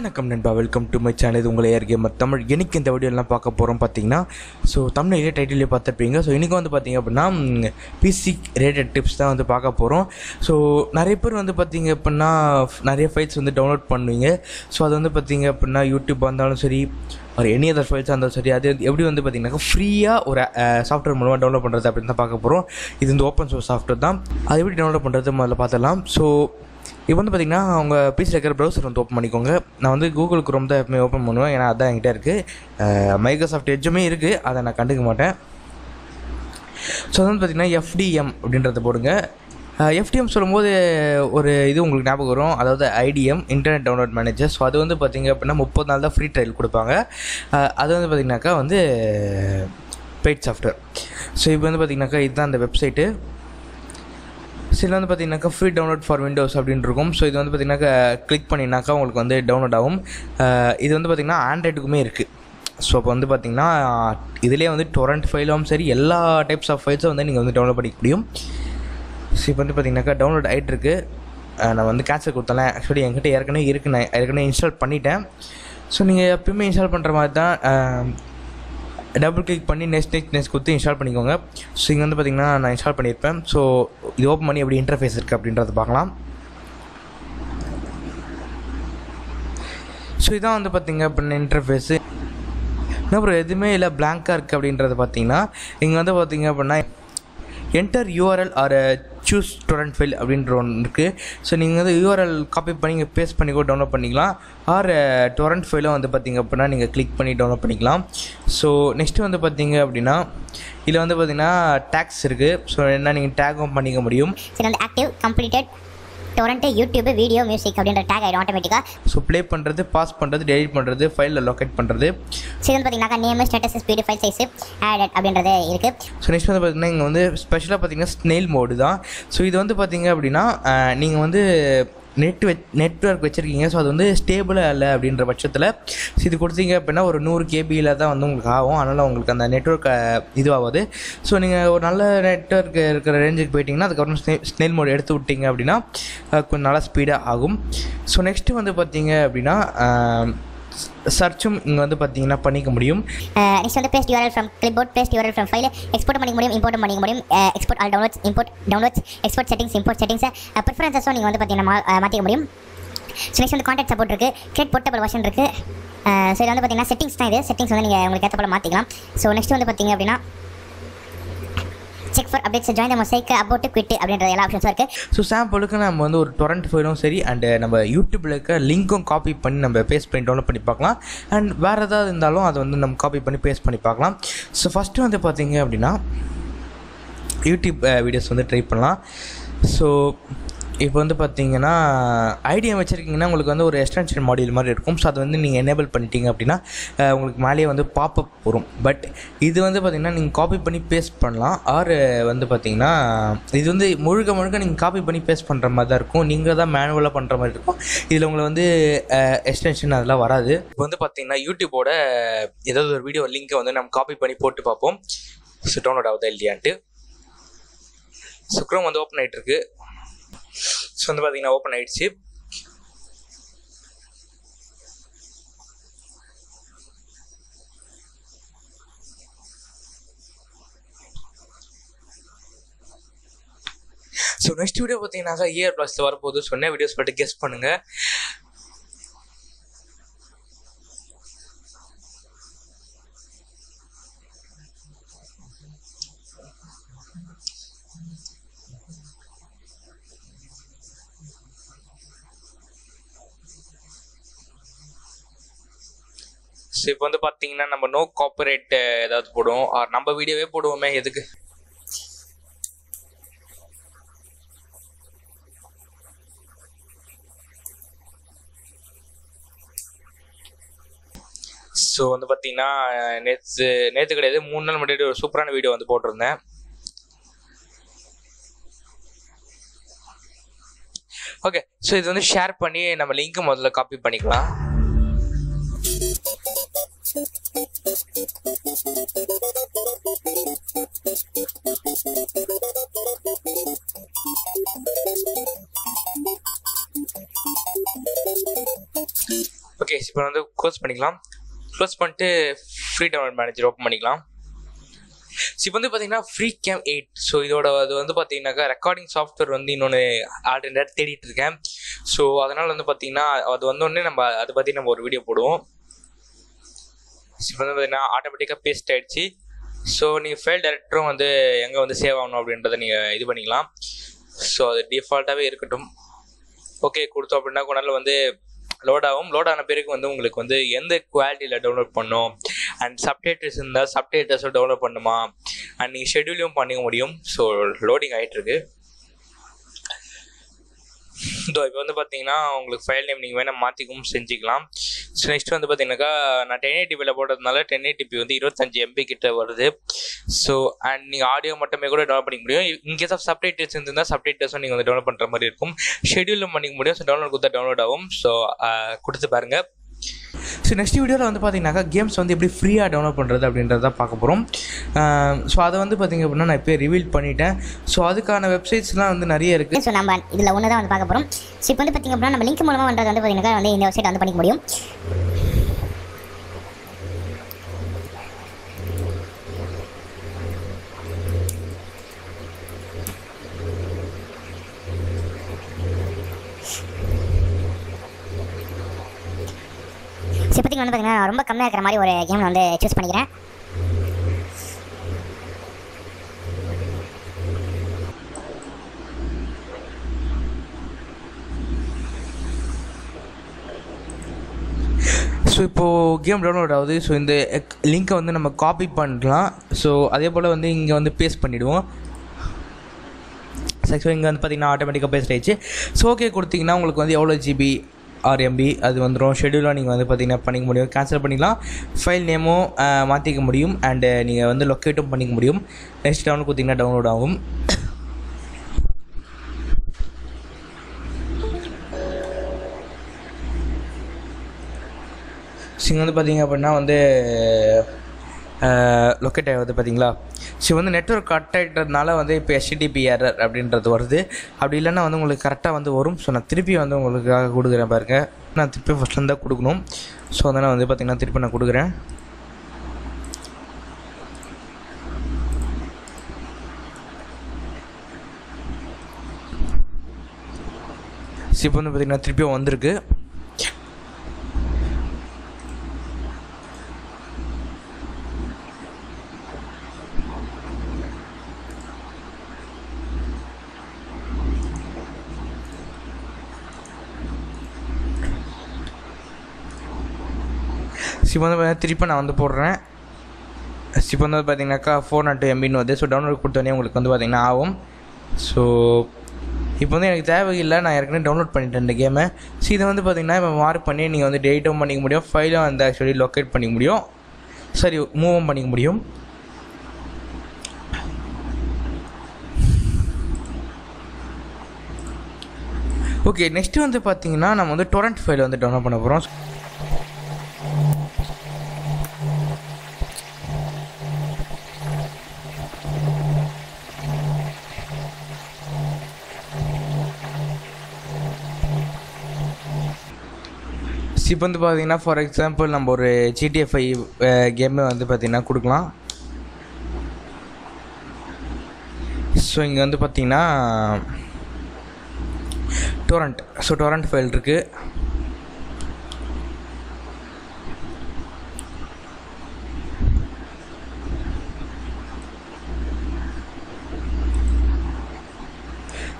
வணக்கம் நண்பா welcome to my channel இது உங்களை ஏர் கேமர் தமிழ். எனக்கு இந்த வீடியோலாம் பார்க்க போகிறோம் பார்த்தீங்கன்னா ஸோ தமிழ்லேயே டைட்டிலே பார்த்துருப்பீங்க. ஸோ இன்றைக்கி வந்து பார்த்தீங்க அப்படின்னா பிசி ரிலேட்டட் டிப்ஸ் தான் வந்து பார்க்க போகிறோம் ஸோ நிறைய பேர் வந்து பார்த்தீங்க அப்படின்னா நிறைய ஃபைல்ஸ் வந்து டவுன்லோட் பண்ணுவீங்க. ஸோ அது வந்து பார்த்தீங்க அப்படின்னா யூடியூப் இருந்தாலும் சரி ஒரு எனி அதர் ஃபைல்ஸாக இருந்தாலும் சரி அது எப்படி வந்து பார்த்தீங்கன்னா ஃப்ரீயாக ஒரு சாஃப்ட்வேர் மூலமாக டவுன்லோட் பண்ணுறது அப்படின்னு தான் பார்க்க போகிறோம் இது வந்து ஓப்பன் சோர்ஸ் சாஃப்ட்வேர் தான். அது எப்படி டவுன்லோட் பண்ணுறது முதல்ல பார்த்துடலாம். ஸோ இப்போ வந்து பார்த்திங்கன்னா அவங்க பிசி இருக்கிற ப்ரௌசர் வந்து ஓப்பன் பண்ணிக்கோங்க. நான் வந்து கூகுள் குரோம் தான் எப்பவுமே ஓப்பன் பண்ணுவேன். ஏன்னா அதான் என்கிட்ட இருக்குது மைக்ரோசாஃப்ட் எஜ்ஜுமே இருக்குது அதை நான் கண்டுக்க மாட்டேன். ஸோ அது வந்து பார்த்திங்கன்னா எஃப்டிஎம் அப்படின்றத போடுங்க. எஃப்டிஎம் சொல்லும்போது ஒரு இது உங்களுக்கு ஞாபகம் வரும். அதாவது IDM internet download manager so அது வந்து பார்த்திங்க அப்படின்னா முப்பது நாள் தான் ஃப்ரீ ட்ரையல் கொடுப்பாங்க. அது வந்து பார்த்திங்கனாக்கா வந்து பெய்ட் சாஃப்ட்வேர் ஸோ இப்போ வந்து பார்த்திங்கனாக்கா இதுதான் அந்த வெப்சைட்டு சில வந்து பார்த்தீங்கன்னாக்கா ஃப்ரீ டவுன்லோட் ஃபார் விண்டோஸ் அப்படின்னு இருக்கும். ஸோ இது வந்து பார்த்தீங்கன்னாக்கா கிளிக் பண்ணினாக்கா உங்களுக்கு வந்து டவுன்லோட் ஆகும். இது வந்து பார்த்திங்கன்னா ஆண்ட்ராய்டுக்குமே இருக்குது ஸோ இப்போ வந்து பார்த்திங்கன்னா இதிலே வந்து டொரண்ட் ஃபைலும் சரி எல்லா டைப்ஸ் ஆஃப் ஃபைல்ஸும் வந்து நீங்கள் வந்து டவுன்லோட் பண்ணிக்க முடியும். ஸோ இப்போ வந்து பார்த்தீங்கன்னாக்கா டவுன்லோட் ஆகிட்டுருக்கு நான் வந்து கேன்சல் கொடுத்தேன். ஆக்சுவலி என்கிட்ட ஏற்கனவே இருக்குது நான் ஏற்கனவே இன்ஸ்டால் பண்ணிட்டேன். ஸோ நீங்கள் எப்பயுமே இன்ஸ்டால் பண்ணுற மாதிரி தான் டபுள் கிளிக் பண்ணி நெக்ஸ்ட் நெக்ஸ்ட் நெக்ஸ்ட் கொடுத்து இன்ஸ்டால் பண்ணிக்கோங்க. ஸோ இங்கே வந்து பார்த்திங்கன்னா நான் இன்ஸ்டால் பண்ணியிருப்பேன். ஸோ இது ஓப்பன் பண்ணி எப்படி இன்டர்ஃபேஸ் இருக்குது அப்படின்றத பார்க்கலாம். ஸோ இதான் வந்து பார்த்தீங்க அப்படின்னா இன்டர்ஃபேஸு அப்புறம் எதுவுமே இல்லை பிளாங்காக இருக்குது அப்படின்றத பார்த்தீங்கன்னா இங்கே வந்து பார்த்தீங்க அப்படின்னா enter URL or choose student file அப்படின்ற ஒன்று இருக்குது ஸோ நீங்கள் வந்து யூஆர்எல் காப்பி பண்ணி நீங்கள் பேஸ்ட் பண்ணி கூட டவுன்லோட் பண்ணிக்கலாம். ஆர் டொரண்ட் ஃபைலும் வந்து பார்த்தீங்க அப்படின்னா நீங்கள் கிளிக் பண்ணி டவுன்லோட் பண்ணிக்கலாம். ஸோ நெக்ஸ்ட்டு வந்து பார்த்தீங்க அப்படின்னா இதில் வந்து பார்த்திங்கன்னா டேக்ஸ் இருக்குது ஸோ என்ன நீங்கள் டேக்கும் பண்ணிக்க முடியும். சரி வந்து active completed torrent YouTube video music அப்படின்ற டேக் ஆகிடும் ஆட்டோமேட்டிக்காக ஸோ ப்ளே பண்ணுறது பாஸ் பண்ணுறது டெலிட் பண்ணுறது ஃபைலில் லொக்கேட் பண்ணுறது சரி வந்து பார்த்தீங்கன்னா name status speed file size added அப்படின்றது இருக்குது ஸோ நெக்ஸ்ட் வந்து பார்த்தீங்கன்னா இங்கே வந்து ஸ்பெஷலாக பார்த்தீங்கன்னா ஸ்னெயில் மோடு தான். ஸோ இது வந்து பார்த்தீங்க அப்படின்னா நீங்கள் வந்து நெட் வெ நெட்ஒர்க் வச்சுருக்கீங்க. ஸோ அது வந்து ஸ்டேபிளாக இல்லை அப்படின்ற பட்சத்தில் ஸோ இது கொடுத்தீங்க அப்படின்னா ஒரு நூறு கேபியில் தான் வந்து உங்களுக்கு ஆகும். அதனால் உங்களுக்கு அந்த நெட்ஒர்க் இதுவாகாது. ஸோ நீங்கள் ஒரு நல்ல நெட்ஒர்க் இருக்கிற ரேஞ்சுக்கு போயிட்டிங்கன்னா அதுக்கப்புறம் ஸ்னே ஸ்னெல் மோடு எடுத்து விட்டீங்க அப்படின்னா கொஞ்சம் நல்லா ஸ்பீடாக ஆகும். ஸோ நெக்ஸ்ட்டு வந்து பார்த்தீங்க அப்படின்னா சர்ச்சும் இங்கே வந்து பார்த்தீங்கன்னா பண்ணிக்க முடியும். Uh, நெக்ஸ்ட் வந்து paste URL from clipboard paste URL from file export பண்ணிக்க முடியும் இம்போர்ட் பண்ணிக்க முடியும் export all downloads import downloads export settings import செட்டிங்ஸை ப்ரிஃபரன்ஸஸும் நீங்கள் வந்து பார்த்தீங்கன்னா மாற்றிக்க uh, முடியும். ஸோ நெக்ஸ்ட் வந்து கான்டாக்ட் சப்போர்ட் இருக்குது கிரியேட் போர்ட்டபிள் வாஷன் இருக்குது ஸோ இது வந்து பார்த்தீங்கன்னா செட்டிங்ஸ் தான் இது. செட்டிங்ஸ் வந்து நீங்கள் உங்களுக்கு ஏற்ற போல மாற்றிக்கலாம் ஸோ நெக்ஸ்ட் வந்து பார்த்தீங்க அப்படின்னா check for updates join the mosaic about quit அப்படின்ற எல்லா ஆப்ஷன்ஸும் இருக்குது ஸோ சாம்பிளுக்கு நம்ம வந்து ஒரு டொரண்ட் ஃபைலும் சரி அண்ட் நம்ம யூடியூப்பில் இருக்க லிங்க்கும் காப்பி பண்ணி நம்ம பேஸ்ட் பண்ணி டவுன்லோட் பண்ணி பார்க்கலாம். அண்ட் வேறு ஏதாவது இருந்தாலும் அதை வந்து நம்ம காப்பி பண்ணி பேஸ்ட் பண்ணி பார்க்கலாம். ஸோ ஃபஸ்ட்டு வந்து பார்த்தீங்க அப்படின்னா யூடியூப் வீடியோஸ் வந்து ட்ரை பண்ணலாம். ஸோ இப்போ வந்து பார்த்தீங்கன்னா ஐடியா வச்சுருக்கீங்கன்னா உங்களுக்கு வந்து ஒரு எக்ஸ்டென்ஷன் மாடியூல் மாதிரி இருக்கும். ஸோ அதை வந்து நீங்கள் எனேபிள் பண்ணிட்டீங்க அப்படின்னா உங்களுக்கு மேலேயே வந்து பாப்பப் வரும். பட் இது வந்து பார்த்தீங்கன்னா நீங்கள் காப்பி பண்ணி பேஸ்ட் பண்ணலாம். ஆர் வந்து பார்த்தீங்கன்னா இது வந்து முழுக்க முழுக்க நீங்கள் காப்பி பண்ணி பேஸ்ட் பண்ணுற மாதிரி தான் இருக்கும். நீங்கள் தான் மேனுவலாக பண்ணுற மாதிரி இருக்கும். இதில் உங்களை வந்து எக்ஸ்டென்ஷன் அதெல்லாம் வராது. இப்போ வந்து பார்த்தீங்கன்னா யூடியூபோட ஏதாவது ஒரு வீடியோ லிங்க்கை வந்து நம்ம காப்பி பண்ணி போட்டு பார்ப்போம். ஸோ டவுன்லோட் ஆகுதா இல்லையான்ட்டு. சுக்ரம் வந்து ஓப்பன் ஆகிட்டு இருக்கு ஸோ வந்து பார்த்தீங்கன்னா ஓப்பன் ஆயிடுச்சு. ஸோ நெக்ஸ்ட் வீடியோ பார்த்தீங்கன்னாக்கா இயர் ப்ளஸில் வரப்போகுது சொன்ன வீடியோஸ் பட்டு கெஸ்ட் பண்ணுங்கள் இப்போ வந்து பார்த்தீங்கன்னா நம்ம நோ காப்பரேட் ஏதாவது போடுவோம். ஆர் நம்ம வீடியோவே போடுவோமே எதுக்கு? ஸோ வந்து பார்த்தீங்கன்னா நேற்று நேற்று கிடையாது மூணு நாள் முன்னாடி ஒரு சூப்பரான வீடியோ வந்து போட்டிருந்தேன். ஓகே ஸோ இது வந்து ஷேர் பண்ணி நம்ம லிங்க் முதல்ல காப்பி பண்ணிக்கலாம். ஓகே இப்போ வந்து க்ளோஸ் பண்ணிக்கலாம். க்ளோஸ் பண்ணிட்டு ஃப்ரீ டவுன்லோட் மேனேஜர் ஓப்பன் பண்ணிக்கலாம். ஸோ இப்போ வந்து பார்த்தீங்கன்னா ஃப்ரீ கேம் எயிட் ஸோ இதோட அது வந்து பார்த்தீங்கன்னாக்கா ரெக்கார்டிங் சாஃப்ட்வேர் வந்து இன்னொன்று ஆல்ரெடி தேடிட்டு இருக்கேன். ஸோ அதனால் வந்து பார்த்தீங்கன்னா அது வந்தோடனே நம்ம அதை பற்றி நம்ம ஒரு வீடியோ போடுவோம். இப்போ வந்து பார்த்தீங்கன்னா ஆட்டோமேட்டிக்காக பேஸ்ட் ஆகிடுச்சு ஸோ நீங்கள் ஃபைல் டேரக்டரும் வந்து எங்கே வந்து சேவ் ஆகணும் அப்படின்றத நீங்கள் இது பண்ணிக்கலாம். ஸோ அது டிஃபால்ட்டாகவே இருக்கட்டும். ஓகே கொடுத்தோம் அப்படின்னா கொஞ்ச வந்து லோட் ஆகும். லோட் ஆன பிறகு வந்து உங்களுக்கு வந்து எந்த குவாலிட்டியில் டவுன்லோட் பண்ணணும்? அண்ட் சப்டேட்டர்ஸ் இருந்தால் சப்டேட்டர்ஸும் டவுன்லோட் பண்ணுமா? அண்ட் நீங்கள் ஷெட்யூலையும் பண்ணிக்க முடியும். ஸோ லோடிங் ஆகிட்டுருக்கு இதோ இப்போ வந்து பார்த்தீங்கன்னா உங்களுக்கு ஃபைல் நேம் நீங்கள் வேணால் மாற்றிக்கவும் செஞ்சுக்கலாம். நெக்ஸ்ட் வந்து பார்த்தீங்கன்னாக்கா நான் டென் எயிட்டிபியில் போட்டதுனால டென் எயிட்டிபி வந்து இருபத்தஞ்சு எம்பி கிட்ட வருது. ஸோ அண்ட் நீங்கள் ஆடியோ மட்டுமே கூட டவுன்லோட் பண்ணிக்க முடியும். இன்கேஸ் ஆஃப் சப்டைட்டர்ஸ் இருந்தால் சப்டைட்டர்ஸும் நீங்கள் வந்து டவுன்லோட் பண்ணுற மாதிரி இருக்கும். ஷெடியூலும் பண்ணிக்க முடியும். ஸோ டவுன்லோட் கொடுத்தா டவுன்லோட் ஆகும். ஸோ கொடுத்து பாருங்கள் ஸோ நெக்ஸ்ட் வீடியோவில் வந்து பார்த்தீங்கன்னாக்கா கேம்ஸ் வந்து எப்படி ஃப்ரீயாக டவுன்லோட் பண்ணுறது அப்படின்றத பார்க்க போகிறோம் ஸோ அதை வந்து பார்த்தீங்க அப்படின்னா நான் இப்போ ரிவீல் பண்ணிட்டேன். ஸோ அதுக்கான வெப்சைட்ஸ்லாம் வந்து நிறைய இருக்குது ஸோ நம்ம இதில் ஒன்று தான் வந்து பார்க்க போகிறோம் ஸோ இப்போ வந்து பார்த்திங்க அப்படின்னா நம்ம லிங்க் மூலமாக பண்ணுறது வந்து பார்த்தீங்கன்னா வந்து இந்த வெப்சைட் வந்து பண்ணிக்க முடியும். இப்போதைக்கு வந்து பார்த்தீங்கன்னா ரொம்ப கம்மியாக இருக்கிற மாதிரி ஒரு கேம் வந்து சூஸ் பண்ணிக்கிறேன். ஸோ இப்போது கேம் டவுன்லோட் ஆகுது. ஸோ இந்த லிங்க்கை வந்து நம்ம காப்பி பண்ணலாம். ஸோ அதே போல் வந்து இங்கே வந்து பேஸ்ட் பண்ணிவிடுவோம் ஸோ இங்கே வந்து பார்த்தீங்கன்னா ஆட்டோமேட்டிக்காக பேஸ்ட் ஆயிடுச்சு. ஸோ ஓகே கொடுத்தீங்கன்னா உங்களுக்கு வந்து எவ்வளோ ஜிபி ஆர்எம்பி அது வந்துடும் ஷெடியூலாக நீங்கள் வந்து பார்த்தீங்கன்னா பண்ணிக்க முடியும். கேன்சல் பண்ணிக்கலாம். ஃபைல் நேமும் மாற்றிக்க முடியும். அண்டு நீங்கள் வந்து லொக்கேட்டும் பண்ணிக்க முடியும். நெக்ஸ்ட் டவுன் கொடுத்தீங்கன்னா டவுன்லோட் ஆகும். ஸோ இங்கே வந்து பார்த்தீங்க அப்படின்னா வந்து லொக்கேட் ஆகுது பார்த்தீங்களா ஸோ வந்து நெட்ஒர்க் கட் ஆகிட்டதுனால வந்து இப்போ எஸ்டிடிபி எரர் அப்படின்றது வருது. அப்படி இல்லைன்னா வந்து உங்களுக்கு கரெக்டாக வந்து வரும். ஸோ நான் திருப்பி வந்து உங்களுக்காக கொடுக்குறேன் பாருங்க. நான் திருப்பி ஃபஸ்ட்லேருந்து தான் கொடுக்கணும். ஸோ அதனால் வந்து பார்த்திங்கன்னா திருப்பி நான் கொடுக்குறேன். ஸோ இப்போ வந்து பார்த்திங்கன்னா திருப்பியும் வந்திருக்கு. இப்போ வந்து பார்த்தீங்கன்னா திருப்பி நான் வந்து போடுறேன். இப்போ வந்து பார்த்தீங்கன்னாக்கா ஃபோர் நாட் எம்பின்னு வருது. ஸோ டவுன்லோட் கொடுத்தோடனே உங்களுக்கு வந்து பார்த்தீங்கன்னா ஆகும். ஸோ இப்போ வந்து எனக்கு தேவையில்லை. நான் ஏற்கனவே டவுன்லோட் பண்ணிட்டேன் இந்த கேமை ஸோ இதை வந்து பார்த்தீங்கன்னா இப்போ மார்க் பண்ணி நீங்கள் வந்து டெலிட்டும் பண்ணிக்க முடியும். ஃபைலும் வந்து ஆக்சுவலி லொக்கேட் பண்ணிக்க முடியும். சரி மூவும் பண்ணிக்க முடியும். ஓகே நெக்ஸ்ட்டு வந்து பார்த்தீங்கன்னா நம்ம வந்து டொரண்ட் ஃபைல் வந்து டவுன்லோட் பண்ண போகிறோம் இப்போ வந்து பார்த்தீங்கன்னா ஃபார் எக்ஸாம்பிள் நம்ம ஒரு ஜிடிஎஃப்ஐ கேமே வந்து பார்த்தீங்கன்னா கொடுக்கலாம். ஸோ இங்கே வந்து பார்த்தீங்கன்னா டொரண்ட் ஸோ டொரண்ட் ஃபைல் இருக்குது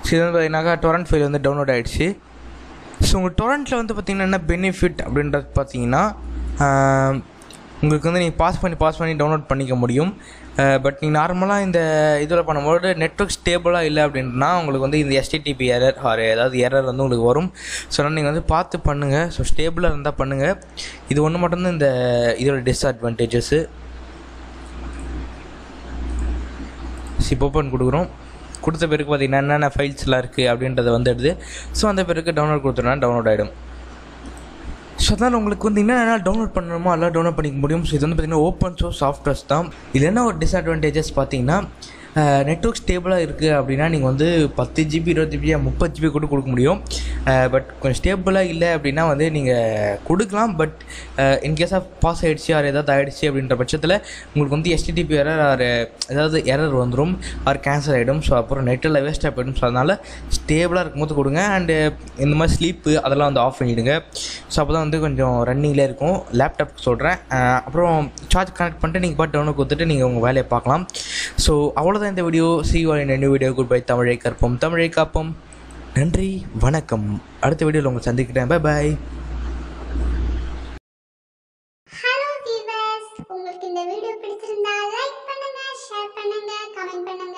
ஸோ இது வந்து பார்த்தீங்கன்னாக்கா டொரண்ட் ஃபைல் வந்து டவுன்லோட் ஆகிடுச்சு ஸோ உங்கள் டொரண்ட்டில் வந்து பார்த்திங்கன்னா என்ன பெனிஃபிட் அப்படின்றது பார்த்தீங்கன்னா உங்களுக்கு வந்து நீங்கள் பாஸ் பண்ணி பாஸ் பண்ணி டவுன்லோட் பண்ணிக்க முடியும். பட் நீங்கள் நார்மலாக இந்த இதில் பண்ணும்போது நெட்ஒர்க் ஸ்டேபிளாக இல்லை அப்படின்னா உங்களுக்கு வந்து இந்த எஸ்டிடிபி எரர் ஆர் ஏதாவது எரர் வந்து உங்களுக்கு வரும். ஸோ அதனால் நீங்கள் வந்து பார்த்து பண்ணுங்கள் ஸோ ஸ்டேபிளாக இருந்தால் பண்ணுங்கள் இது ஒன்று மட்டும்தான் இந்த இதோட டிஸ்அட்வான்டேஜஸ்ஸு சிப் ஓப்பன் கொடுக்குறோம். கொடுத்த பிறகு பார்த்தீங்கன்னா என்னென்ன ஃபைல்ஸ்லாம் இருக்குது அப்படின்றத வந்துடுது ஸோ அந்த பிறகு டவுன்லோட் கொடுத்தோன்னா டவுன்லோட் ஆகிடும் ஸோ அதனால் உங்களுக்கு வந்து என்னென்ன டவுன்லோட் பண்ணணுமோ அதெல்லாம் டவுன்லோட் பண்ணிக்க முடியும். ஸோ இது வந்து பார்த்திங்கன்னா ஓப்பன் சோர்ஸ் சாஃப்ட்வேர்ஸ் தான். இதில் என்ன ஒரு டிஸ்அட்வான்டேஜஸ் பார்த்தீங்கன்னா நெட்ஒர்க் ஸ்டேபிளாக இருக்குது அப்படின்னா நீங்கள் வந்து பத்து ஜிபி இருபது ஜிபி முப்பது ஜிபி கூட கொடுக்க முடியும். பட் கொஞ்சம் ஸ்டேபிளாக இல்லை அப்படின்னா வந்து நீங்கள் கொடுக்கலாம் but in case of pause ஆகிடுச்சு ஆர் ஏதாவது ஆகிடுச்சு அப்படின்ற பட்சத்தில் உங்களுக்கு வந்து எஸ்டிடிபி எரர் ஆர் ஏதாவது எரர் வந்துடும் ஆர் கேன்சல் ஆகிடும் ஸோ அப்புறம் நெட்டில் வேஸ்ட்டாக போயிடும். ஸோ அதனால் ஸ்டேபிளாக இருக்கும்போது கொடுங்க. அண்டு இந்த மாதிரி ஸ்லீப்பு அதெல்லாம் வந்து ஆஃப் பண்ணிவிடுங்க ஸோ அப்போ தான் வந்து கொஞ்சம் ரன்னிங்லேயே இருக்கும். லேப்டாப் சொல்கிறேன் அப்புறம் சார்ஜ் கனெக்ட் பண்ணிட்டு நீங்கள் பாட்டு டவுனுக்கு கொடுத்துட்டு நீங்கள் உங்கள் வேலையை பார்க்கலாம். ஸோ அவ்வளோதான் இந்த video see you in new video good bye தமிழை கற்போம் தமிழை காப்போம். நன்றி வணக்கம். அடுத்த வீடியோவில் உங்களை சந்திக்கிறேன். பை பாய் இந்த வீடியோ பிடிச்சிருந்தா லைக் பண்ணுங்க ஷேர் பண்ணுங்க கமெண்ட் பண்ணுங்க.